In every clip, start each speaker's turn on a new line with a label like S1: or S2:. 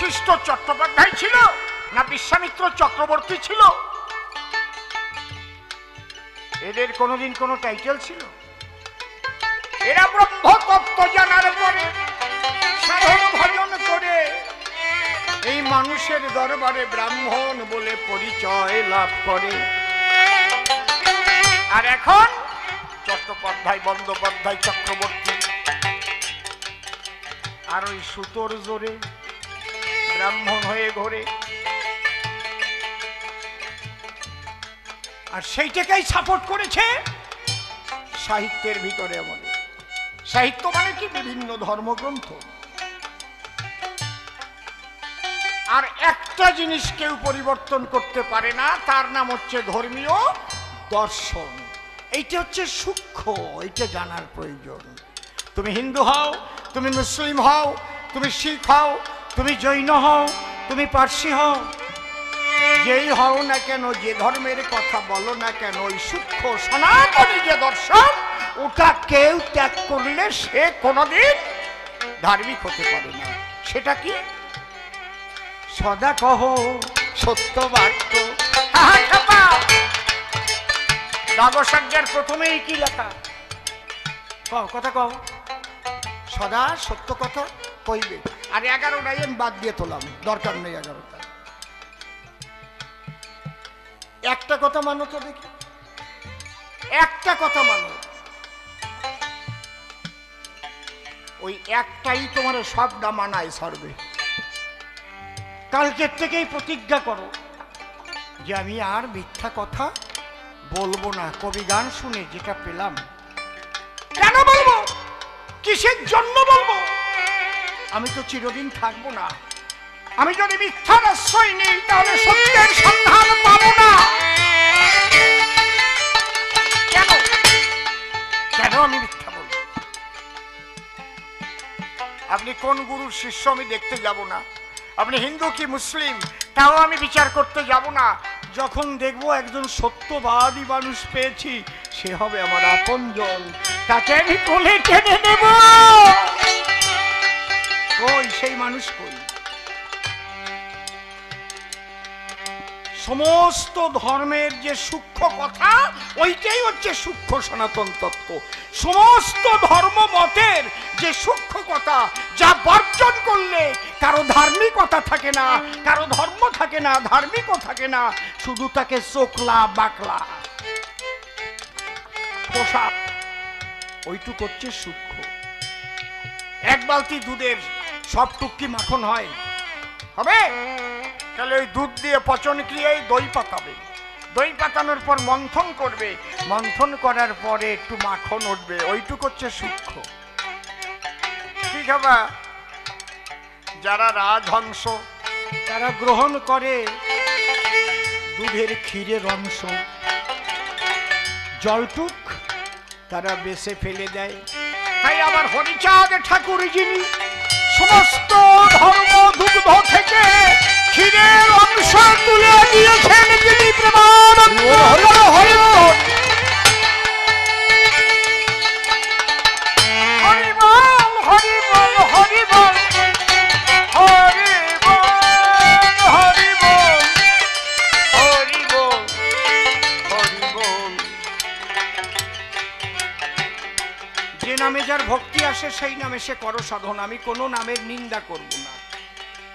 S1: বশিষ্ঠ চট্টোপাধ্যায় ছিল না বিশ্বামিত্র চক্রবর্তী ছিল? এদের কোনোদিন কোনো টাইটেল ছিল? এরা ব্রহ্ম তত্ত্ব জানার পরে সাধন ভজন করে এই মানুষের দরবারে ব্রাহ্মণ বলে পরিচয় লাভ করে। আর এখন চট্টোপাধ্যায়, বন্দ্যোপাধ্যায়, চক্রবর্তী আর ওই সুতোর জোরে ব্রাহ্মণ হয়ে ঘোরে। আর সেইটাকেই সাপোর্ট করেছে সাহিত্যের ভিতরে আমাদের। সাহিত্য মানে কি? বিভিন্ন ধর্মগ্রন্থ। আর একটা জিনিস কেউ পরিবর্তন করতে পারে না, তার নাম হচ্ছে ধর্মীয় দর্শন। এইটা হচ্ছে সূক্ষ্ম, এইটা জানার প্রয়োজন। তুমি হিন্দু হও, তুমি মুসলিম হও, তুমি শিখ হও তুমি জৈন হও, তুমি পার্সি হও। যেই হও না কেন, যে ধর্মের কথা বলো না কেন, ওই সূক্ষ্ম সনাতনী যে দর্শন, ওটা কেউ ত্যাগ করলে সে কোনোদিন ধার্মিক হতে পারে না। সেটা কি? সদা কহ, সত্য বাক্য। দাগসাজ্জার প্রথমেই কি লেখা? কও, কথা কও। সদা সত্য কথা কইবে। আর এগারোটাই আমি বাদ দিয়ে তোলাম। দরকার নেই এগারোটা একটা কথা মানো তো দেখি। একটা কথা মানো। ওই একটাই তোমার সবটা মানায় সর্বে। কালকের থেকেই প্রতিজ্ঞা করো যে আমি আর মিথ্যা কথা বলব না। কবি গান শুনে যেটা পেলাম। কেন বলব? কিসের জন্য বলব? আমি তো চিরদিন থাকব না। আমি যদি মিথ্যার আশ্রয় নেই, তাহলে সত্যের সন্ধান পাবো না। কেন? কেন আমি আপনি কোন গুরুর শিষ্য আমি দেখতে যাব না? আপনি হিন্দু কি মুসলিম? তাও আমি বিচার করতে যাব না। যখন দেখব একজন সত্যবাদী মানুষ পেয়েছি, সে হবে আমার আপনজন। তাকে আমি কোলে টেনে নেব। কই, সেই মানুষ কই? সমস্ত ধর্মের যে সূক্ষ্ম কথা, ওইটাই হচ্ছে সূক্ষ্ম সনাতন তত্ত্ব। সমস্ত ধর্ম মতের যে সূক্ষ্ম কথা, যা বর্জন করলে কারও ধার্মিকতা থাকে না, কারও ধর্ম থাকে না, ধার্মিকও থাকে না, শুধু তাকে চোখলা বাকলা। পোশাক, ওইটুক হচ্ছে সূক্ষ্ম। এক বালতি দুধের সব টুকি মাখন হয়। হবে? তাহলে ওই দুধ দিয়ে পচন ক্রিয়ায় দই পাতাবে। দই পাতানোর পর মন্থন করবে। মন্থন করার পরে একটু মাখন উঠবে। ওইটুক হচ্ছে সূক্ষ্ম। ঠিক হবে? যারা রাজহংস, তারা গ্রহণ করে দুধের ক্ষীরের অংশ জলটুক তারা বেছে ফেলে দেয়। তাই আবার হরিচাঁদ ঠাকুর যিনি সমস্ত ধর্ম দুগ্ধ থেকে ক্ষীরের অংশ তুলে দিয়েছেন তিনি প্রমাণ হরিবল হরিবল আসে, সেই নামে সে করো সাধন। আমি কোনো নামের নিন্দা করব না।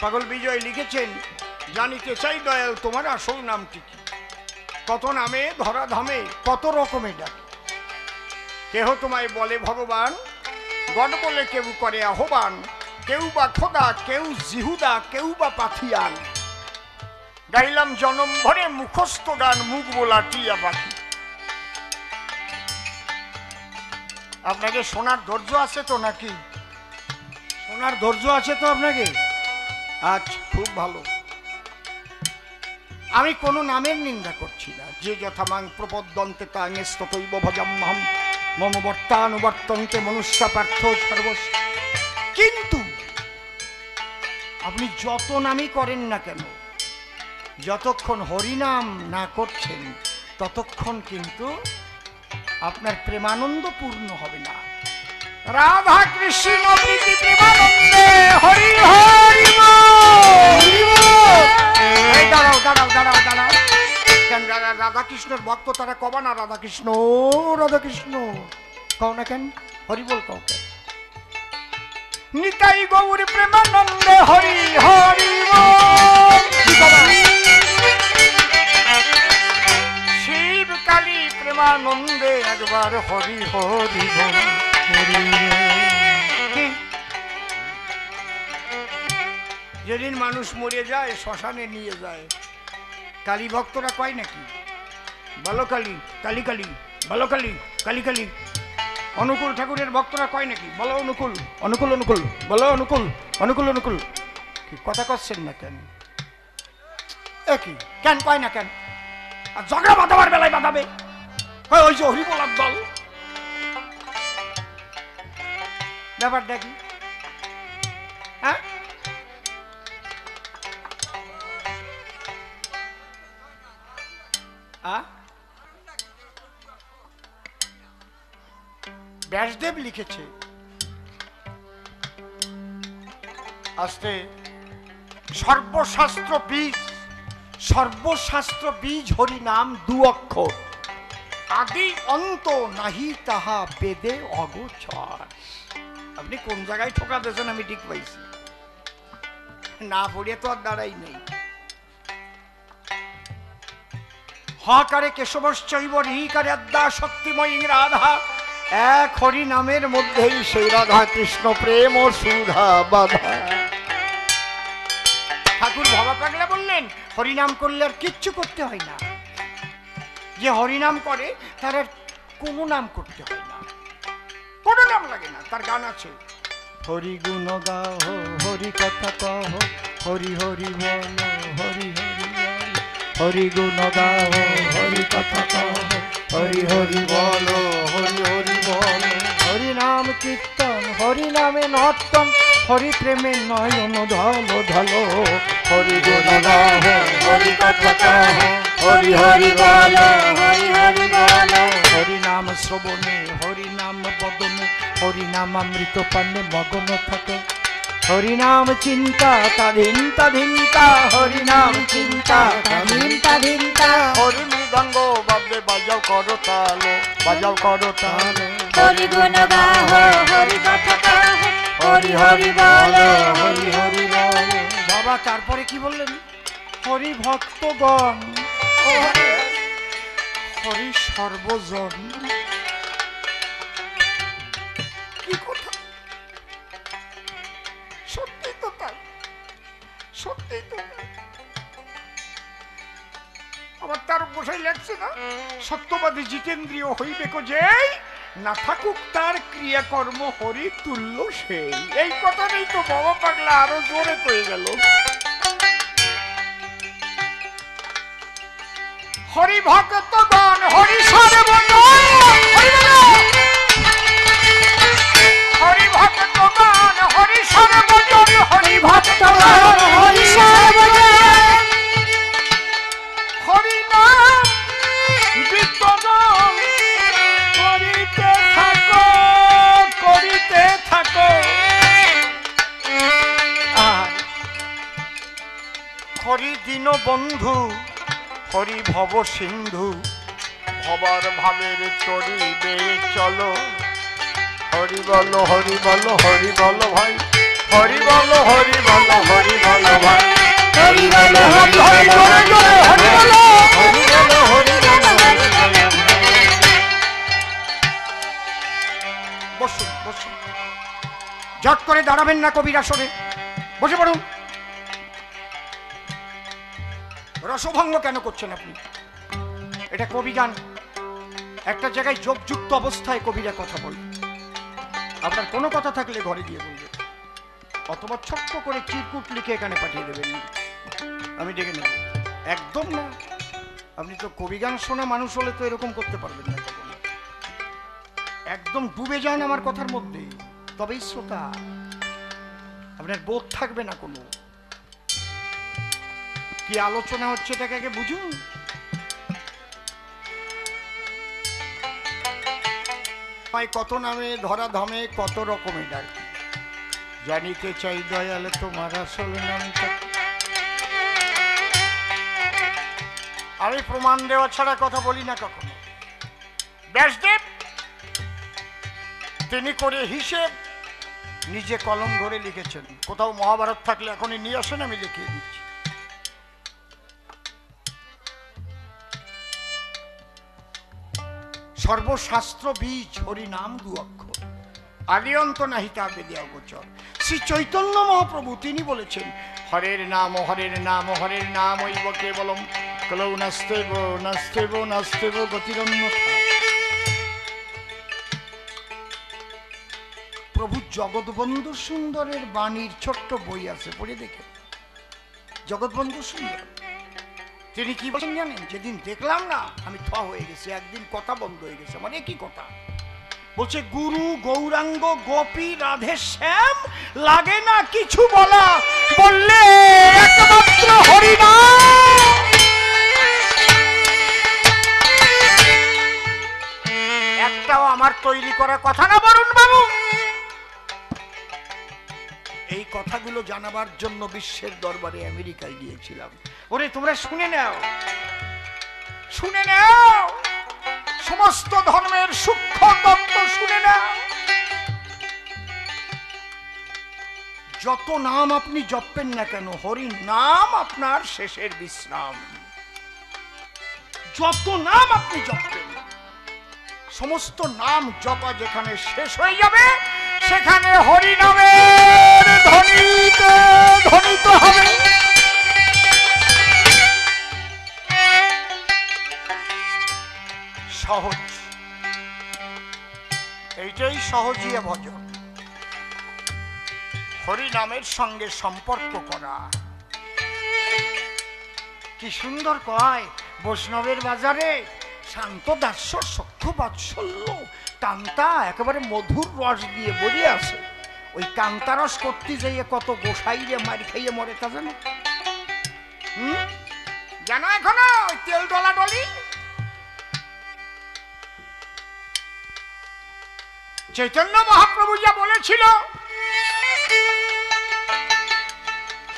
S1: পাগল বিজয় লিখেছেন, জানিতে চাই দয়াল, তোমার আসল নামটি কি? কত নামে ধরা ধামে, কত রকমে ডাকে? কেহ তোমায় বলে, ভগবান গড বলে কেউ করে আহ্বান। কেউ বা খোদা, কেউ জিহুদা, কেউ বা পাথিয়ান। গাইলাম জনম ভরে মুখস্থ গান, মুখ বোলা টিয়া পাখি। আপনাকে সোনার ধৈর্য আছে তো নাকি? সোনার ধৈর্য আছে তো আপনাকে? আচ্ছা খুব ভালো। আমি কোনো নামের নিন্দা করছি না। যে যথামাং প্রপদ্যন্তে তাঙে স্ততৈব ভজাম্যহম মম মনুষ্য পার্থ সর্বস। কিন্তু আপনি যত নামই করেন না কেন, যতক্ষণ হরিনাম না করছেন, ততক্ষণ কিন্তু আপনার প্রেমানন্দ পূর্ণ হবে না রাধা কৃষ্ণ হরি হরি বল। এই দাঁড়াও দাঁড়াও দাঁড়াও দাঁড়াও কেন রা- রাধাকৃষ্ণের ভক্ত তারা কবা না রাধাকৃষ্ণ রাধাকৃষ্ণ কও না কেন, হরি বল কও নিতাই গৌর প্রেমানন্দে, হরি হরি? শিব কালী প্রেমানন্দে একবার হরি হরি? যেদিন মানুষ মরে যায়, শ্মশানে নিয়ে যায়। কালী ভক্তরা কয় নাকি? বলো কালী কালী কালী, বলো কালী কালী কালী। অনুকূল ঠাকুরের ভক্তরা কয় নাকি? বলো অনুকূল অনুকূল অনুকূল, বলো অনুকূল অনুকূল অনুকূল। কথা করছেন না কেন? কেন কয় না কেন? আর ঝগড়া বাঁধাবার বেলায় বাঁধাবে? ওই যে হরিবলার দল। ব্যাপার দেখি। হ্যাঁ? আ? ব্যাসদেব লিখেছে। আসতে। সর্বশাস্ত্র বীজ সর্বশাস্ত্র বীজ হরি নাম দু অক্ষর। আদি অন্ত নাহি তাহা বেদে অগোচর। আপনি কোন জায়গায় ঠোকা দিয়েছেন আমি ঠিক পাইছি। না পড়িয়ে তো আর দাঁড়াই নেই। হকারে কেশবশ্চৈব রিকারে আদ্যা শক্তিময়ী রাধা। এক হরি নামের মধ্যেই সেই রাধা কৃষ্ণ প্রেম ও সুধা বাধা। ঠাকুর ভবা পাগলা বললেন, হরিনাম করলে আর কিচ্ছু করতে হয় না। যে হরিনাম করে তার আর কোনো নাম করতে হয় না। কোনো নাম লাগে না তার গান আছে। হরি গুণ গাও হরি কথা কহ হরি হরি বল হরি হরি হরি গুণ গাও হরি কথা কহ হরি হরি বল হরি হরি বল। হরি নাম কীর্তন হরি নামে নর্তন হরি প্রেমে নয়ন ধল ধল হরি হরি হরি হরি হরি নাম শ্রবণে হরি নাম বদনে হরি নাম অমৃত পানে মগন থাকে। হরি নাম চিন্তা তাধিন তাধিনতা হরি নাম চিন্তা তাধিন তাধিনতা হরি মৃদঙ্গ বাজাও করো তালো, বাজাও করো তালো।
S2: হরি গুণ হরি কথা কহ। হরি হরি বল।
S1: হরি হরি বল। বাবা, তারপরে কি বললেন? হরি ভক্তগণ হরি সর্বজন। কি কথা? সত্যি তো তাই। সত্যি তো আবার তার বসাই লাগছে না? সত্যবাদী জিতেন্দ্রীয় হইবে কো যে না থাকুক তার ক্রিয়াকর্ম হরি তুল্য সেই। এই কথাটাই তো বাবা পাগলা আরও জোরে কয়ে গেল। হরি ভক্তগণ হরি সর্বজন হরি। হরি ভক্তগণ হরি সর্বজন হরি ভক্তগণ
S2: হরি সর্বজন
S1: হরি দিন বন্ধু হরি ভব সিন্ধু। ভবার ভাবের চরিবে চলো। হরি বল হরি বল হরি বল ভাই। হরি বল হরি বল হরি বল ভাই।
S2: হরি বল হরি
S1: হরি জোরে জোরে হরি বল
S2: হরি বল হরি
S1: বসুন বসুন। ঝট করে দাঁড়াবেন না কবির আসরে বসে পড়ুন। রসভঙ্গ কেন করছেন আপনি? এটা কবি গান একটা জায়গায় যোগযুক্ত অবস্থায় কবিরা কথা বলে। আপনার কোনো কথা থাকলে ঘরে গিয়ে বলবেন। অথবা ছোট্ট করে চিরকুট লিখে এখানে পাঠিয়ে দেবেন। আমি ডেকে নেব। একদম না। আপনি তো কবি গান শোনা মানুষ হলে তো এরকম করতে পারবেন না একদম ডুবে যান আমার কথার মধ্যে। তবেই শ্রোতা। আপনার বোধ থাকবে না কোনো। কি আলোচনা হচ্ছে এটাকে আগে বুঝুন? কত নামে ধরা ধমে কত রকমে ডাক জানিতে চাই দয়ালে তোমার আসল নামটা। আমি প্রমাণ দেওয়া ছাড়া কথা বলি না কখনো। ব্যাসদেব, তিনি করে হিসেব নিজে কলম ধরে লিখেছেন। কোথাও মহাভারত থাকলে এখনই নিয়ে আসেন, আমি লিখিয়ে দিচ্ছি। সর্বশাস্ত্র বীজ হরি নাম দু অক্ষর। আদিয়ন্ত নাহিতা বেদিয়া গোচর। শ্রী চৈতন্য মহাপ্রভু, তিনি বলেছেন, হরের নাম হরের নাম হরের নাম ঐব কেবলম। কলৌ নাস্তেব নাস্তেব নাস্তেব প্রভু জগৎবন্ধু সুন্দরের বাণীর ছোট্ট বই আছে, পড়ে দেখে জগৎবন্ধু সুন্দর? তিনি কি বলেন জানেন? যেদিন দেখলাম না, আমি থ হয়ে গেছি, একদিন কথা বন্ধ হয়ে গেছে। মানে কি কথা? বলছে, গুরু গৌরাঙ্গ গোপী রাধে শ্যাম, লাগে না কিছু বলা। বললে একমাত্র হরিনাম একটাও আমার তৈরি করা কথা না, বরুণ বাবু। কথাগুলো জানাবার জন্য বিশ্বের দরবারে আমেরিকায় গিয়েছিলাম। ওরে, তোমরা শুনে নাও। শুনে নাও। সমস্ত ধর্মের সূক্ষ্ম তত্ত্ব শুনে নাও। যত নাম আপনি জপেন না কেন, হরি নাম আপনার শেষের বিশ্রাম। যত নাম আপনি জপেন, সমস্ত নাম জপা যেখানে শেষ হয়ে যাবে সেখানে হরি নামের ধ্বনিত ধ্বনিত হবে। সহজ। এইটাই সহজিয়া ভজন। হরি নামের সঙ্গে সম্পর্ক করা। কি সুন্দর কয়, বৈষ্ণবের বাজারে শান্ত দাস্য সখ্য বাৎসল্য কান্তা, একেবারে মধুর রস দিয়ে বলিয়ে আছে। ওই কান্তা রস করতে যাইয়ে কত গোসাইরে মার খাইয়ে মরে তা জানো? জানো এখনও ওই তেল ডলা ডলি? চৈতন্য মহাপ্রভু যা বলেছিল,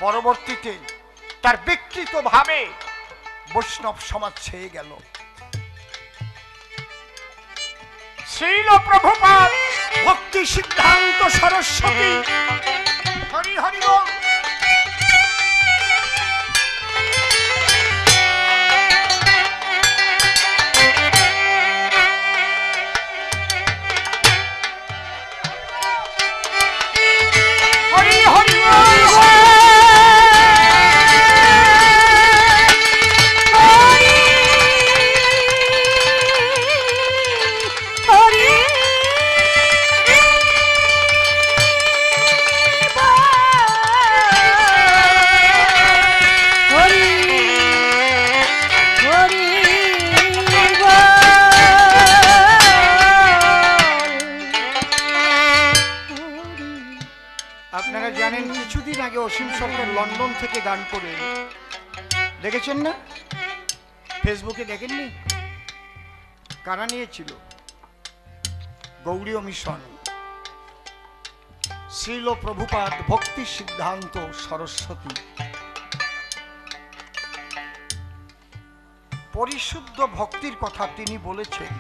S1: পরবর্তীতে তার ব্যক্তিত ভাবে বৈষ্ণব সমাজ ছেয়ে গেল। শ্রীল প্রভুপাত ভক্তি সিদ্ধান্ত সরস্বতী হরি হরি বল। জানেন, কিছুদিন আগে অসীম সরকার লন্ডন থেকে গান করে দেখেছেন না? ফেসবুকে দেখেননি? কারা নিয়েছিল? গৌরীয় মিশন। শ্রীল প্রভুপাদ ভক্তি সিদ্ধান্ত সরস্বতী। পরিশুদ্ধ ভক্তির কথা তিনি বলেছেন।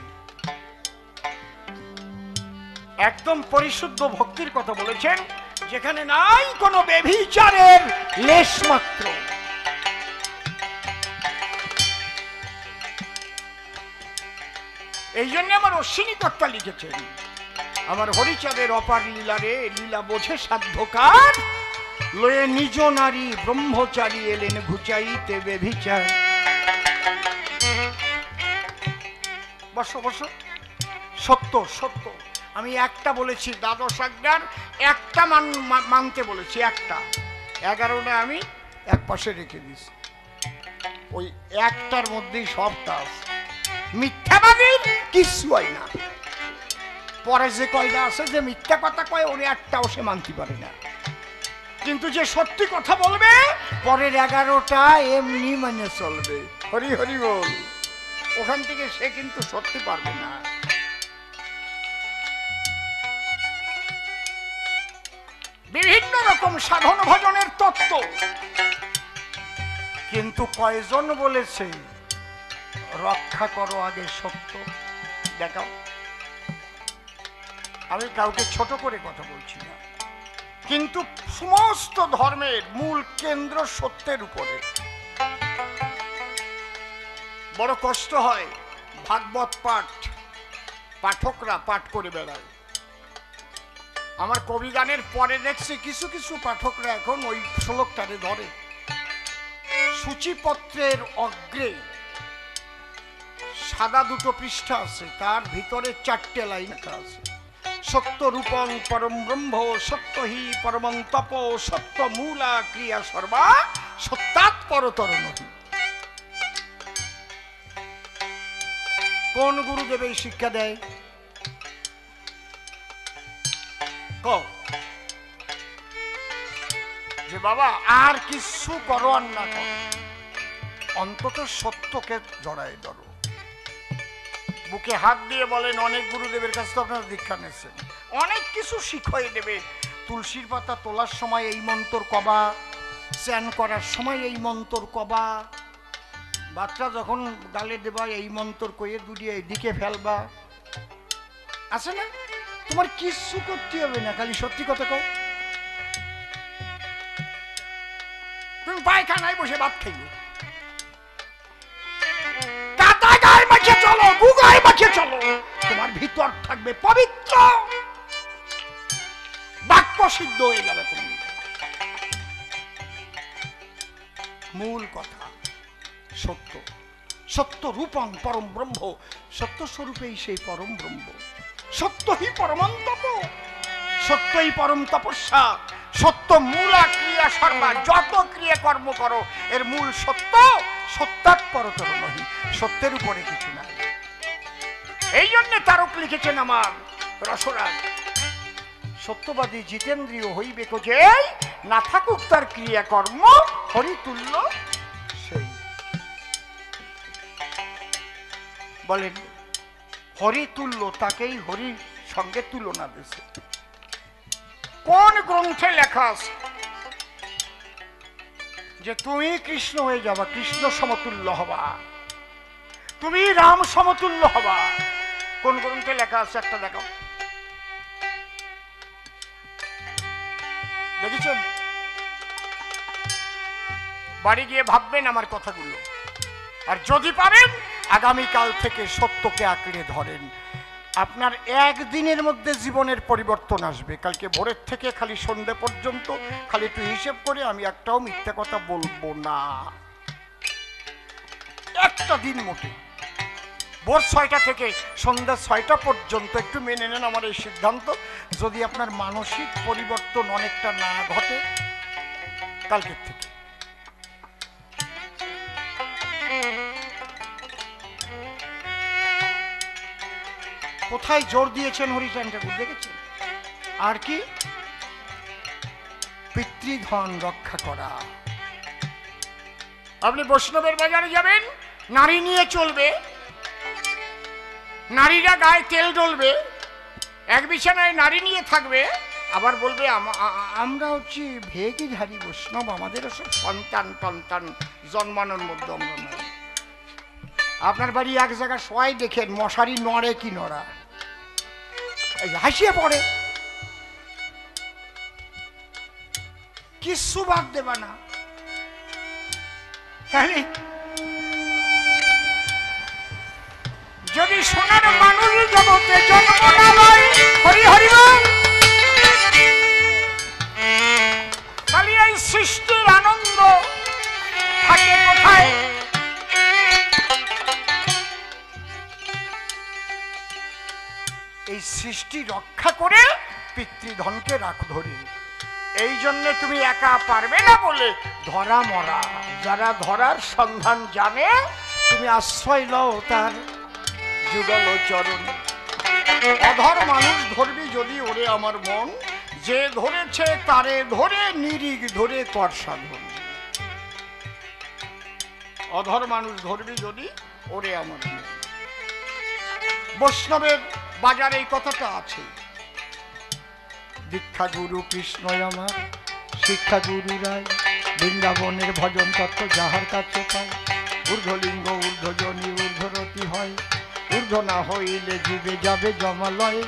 S1: একদম পরিশুদ্ধ ভক্তির কথা বলেছেন। যেখানে নাই কোনো বেভিচারের লেশ মাত্র। এই জন্য আমার অশ্বিনী কর্তা লিখেছেন, আমার হরিচাঁদের অপার লীলা রে লীলা বোঝে সাধ্যকার। লয়ে নিজ নারী ব্রহ্মচারী এলেন ঘুচাইতে বেভিচার বসো বসো। সত্য সত্য। আমি একটা বলেছি, দ্বাদশ আজ্ঞার একটা মান মানতে বলেছি, একটা। এগারোটা আমি এক পাশে রেখে দিয়েছি। ওই একটার মধ্যেই সবটা আছে। মিথ্যাবাদীর কিছু হয় না। পরে যে কয়টা আছে, যে মিথ্যা কথা কয়, ওর একটাও সে মানতে পারে না। কিন্তু যে সত্যি কথা বলবে, পরের এগারোটা এমনি মানে চলবে। হরি হরি বল। ওখান থেকে সে কিন্তু সত্যি পারবে না। বিভিন্ন রকম সাধন ভজনের তত্ত্ব। কিন্তু কয়জন বলেছে, রক্ষা করো আগে সত্য। দেখাও। আমি কাউকে ছোট করে কথা বলছি না। কিন্তু সমস্ত ধর্মের মূল কেন্দ্র সত্যের উপরে। বড় কষ্ট হয় ভাগবত পাঠ। পাঠকরা পাঠ করে বেড়ায়। আমার কবিগানের পরে দেখছি কিছু কিছু পাঠকরা এখন ওই শ্লোকটারে ধরে। সূচিপত্রের অগ্রে সাদা দুটো পৃষ্ঠা আছে, তার ভিতরে চারটে লাইন আছে। সত্য রূপং পরম ব্রহ্ম সত্য হি পরমং তপ সত্য মূলা ক্রিয়া সর্বা সত্যাৎ পরতর নহি। কোন গুরুদেব এই শিক্ষা দেয়? যে বাবা, আর কিছু করো আর না করো। অন্তত সত্যকে জড়াই ধরো। বুকে হাত দিয়ে বলেন, অনেক গুরুদেবের কাছে তো আপনারা দীক্ষা নিয়েছেন। অনেক কিছু শিখয়ে দেবে। তুলসীর পাতা তোলার সময় এই মন্তর কবা, স্নান করার সময় এই মন্তর কবা। বাচ্চা যখন গালে দেবা, এই মন্তর কয়ে দুটিয়ে এদিকে ফেলবা। আছে না? তোমার কিচ্ছু করতে হবে না, খালি সত্যি কথা কও। তুমি পায়খানায় বসে ভাত খাইবে। বাক্য সিদ্ধ হয়ে যাবে তুমি। মূল কথা, সত্য। সত্য পরম ব্রহ্ম। সত্য স্বরূপেই সেই পরম ব্রহ্ম। সত্য হি পরমন্তপ সত্যই পরম তপস্যা, সত্য মূলা ক্রিয়া সর্বা, যত ক্রিয়া কর্ম করো, এর মূল সত্য সত্যাৎ পরতর নহি সত্যের উপরে কিছু নাই। এই জন্য তারক লিখেছেন আমার রসরাজ, সত্যবাদী জিতেন্দ্রীয় হইবে যে না থাকুক তার ক্রিয়াকর্ম হরিতুল্য সেই। বলেন হরিতুল্য তাকেই হরির সঙ্গে তুলনা দিছে। কোন গ্রন্থে লেখা আছে যে তুমি কৃষ্ণ হয়ে যাবা, কৃষ্ণ সমতুল্য হবা? তুমি রাম সমতুল্য হবা? কোন গ্রন্থে লেখা আছে একটা দেখাও। দেখেছেন? বাড়ি গিয়ে ভাববেন আমার কথাগুলো। আর যদি পারেন আগামীকাল থেকে সত্যকে আঁকড়ে ধরেন। আপনার একদিনের মধ্যে জীবনের পরিবর্তন আসবে। কালকে ভোরের থেকে খালি সন্ধে পর্যন্ত, খালি একটু হিসেব করে আমি একটাও মিথ্যা কথা বলব না। একটা দিন মোটে। ভোর ছয়টা থেকে সন্ধ্যা ছয়টা পর্যন্ত একটু মেনে নেন আমার এই সিদ্ধান্ত। যদি আপনার মানসিক পরিবর্তন অনেকটা না ঘটে, কালকের থেকে। কোথায় জোর দিয়েছেন হরিচান ঠাকুর দেখেছেন? আর কি? পিতৃধন রক্ষা করা। আপনি বৈষ্ণবের বাজারে যাবেন, নারী নিয়ে চলবে, নারীরা গায়ে তেল ডলবে এক বিছানায় নারী নিয়ে থাকবে, আবার বলবে আমরা হচ্ছি ভেগিধারী বৈষ্ণব, আমাদের সব সন্তান টন্তান জন্মানোর মধ্যে আমরা আপনার বাড়ি এক জায়গায় সবাই দেখেন, মশারি নড়ে কি নড়া হাসিয়ে পড়ে। কিচ্ছু বাদ দেবা না। যদি সোনার মানুষ জগতে জন্ম না হরি হরি। তাহলে এই সৃষ্টির আনন্দ থাকে কোথায়? এই সৃষ্টি রক্ষা করে পিতৃধনকে রাখ ধরে। এই জন্যে তুমি একা পারবে না বলে ধরা মরা। যারা ধরার সন্ধান জানে, তুমি আশ্রয় লও তার যুগল চরণ। অধর মানুষ ধরবি যদি ওরে আমার মন, যে ধরেছে তারে ধরে নিরিগ ধরে কর সাধন। অধর মানুষ ধরবি যদি ওরে আমার মন। বৈষ্ণবের বাজারে এই কথাটা আছে। দীক্ষা গুরু কৃষ্ণ আমার, শিক্ষা গুরু রায়। বৃন্দাবনের ভজন তত্ত্ব যাহার কাছে পায়। ঊর্ধ্বলিঙ্গ, ঊর্ধ্বজনী ঊর্ধ্বরতি হয়। ঊর্ধ্ব না হইলে জীবে যাবে জমালয়।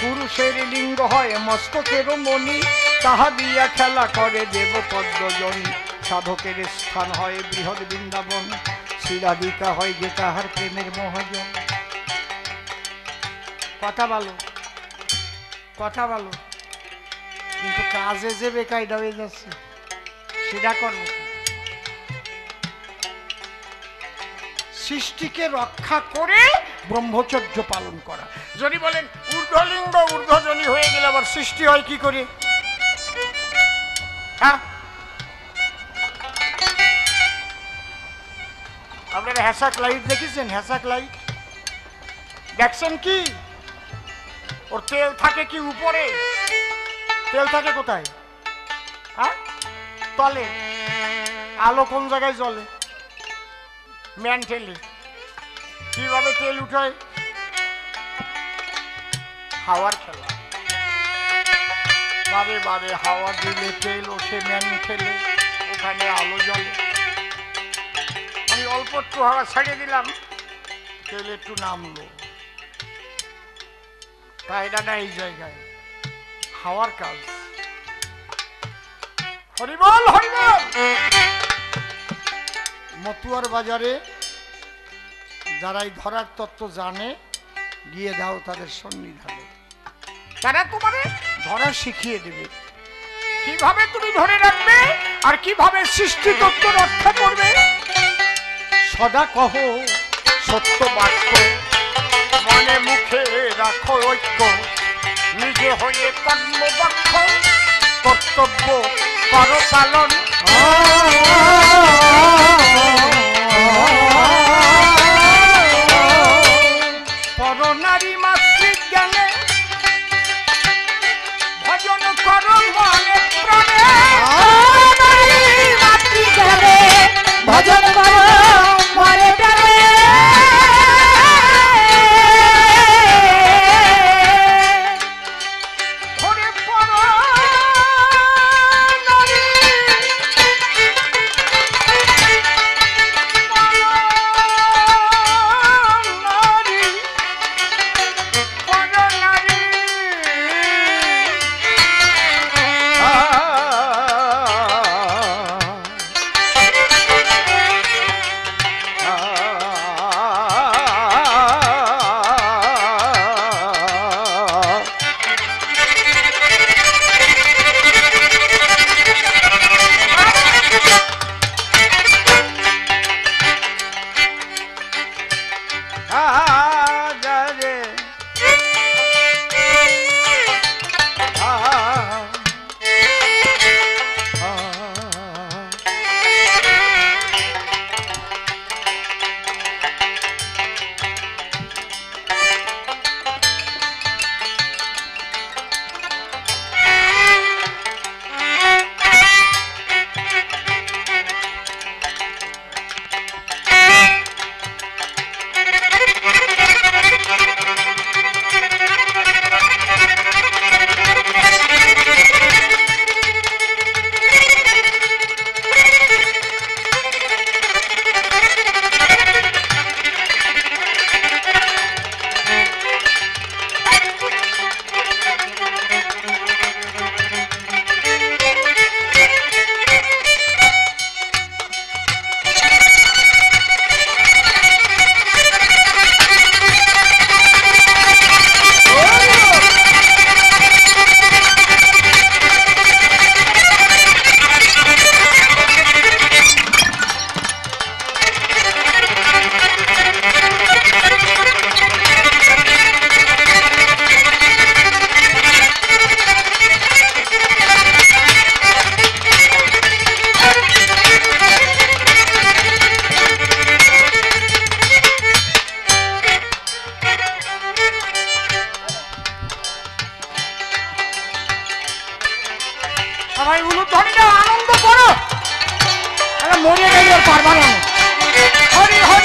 S1: পুরুষের লিঙ্গ হয় মস্তকের মণি। তাহা দিয়া খেলা করে দেব পদ্মজনী। সাধকের স্থান হয় বৃহৎ বৃন্দাবন। শিলাদিকা হয় যে তাহার প্রেমের মহাজন। কথা ভালো কথা ভালো। কিন্তু কাজে যে বেকায়দা হয়ে যাচ্ছে, সেটা করব সৃষ্টিকে রক্ষা করে ব্রহ্মচর্য পালন করা। যদি বলেন, ঊর্ধ্বলিঙ্গ, ঊর্ধ্বজনী হয়ে গেলে আবার সৃষ্টি হয় কি করে? হ্যাঁ? আপনারা হ্যাসাক লাইট দেখেছেন? হ্যাসাক লাইট? দেখছেন কি? ওর তেল থাকে কি উপরে? তেল থাকে কোথায়? হ্যাঁ? তলে। আলো কোন জায়গায় জ্বলে? ম্যান ঠেলে কীভাবে তেল উঠায়? হাওয়ার খেলা। বারে বারে হাওয়া দিলে তেল ওঠে ম্যান ঠেলে ওখানে আলো জ্বলে। আমি অল্প একটু হাওয়া ছেড়ে দিলাম। তেল একটু নামলো। পায়রা না এই জায়গায়। হাওয়ার কাজ। হরিবল হরিবল! মতুয়ার বাজারে যারা এই ধরার তত্ত্ব জানে গিয়ে দাও তাদের সন্নিধানে। তারা তোমারে ধরা শিখিয়ে দেবে। কীভাবে তুমি ধরে রাখবে আর কীভাবে সৃষ্টি তত্ত্ব রক্ষা করবে? সদা কহ সত্য বাক্য। মনে মুখে রাখো ঐক্য নিজে হয়ে কর্মবক্ষ কর্তব্য কর পালন আরে আনন্দ করো। মরে হরি হরি